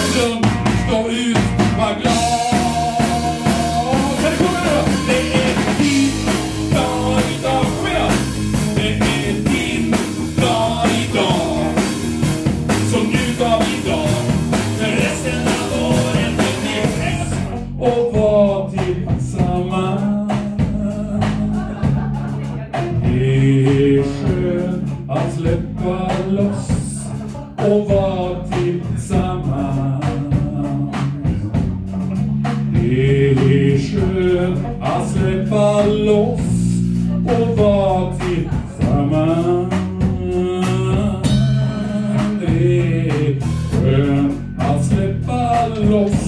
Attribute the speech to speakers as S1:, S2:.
S1: stund, stå ut, var glad. Kan du sjunga då? Det är din dag idag. Kom igen! Det är din dag idag. Så njut av idag. För resten av året är ditt. Och var tillsammans. Det är skönt att släppa loss och vara släppa loss och vara tillsammans. Det är skönt att släppa loss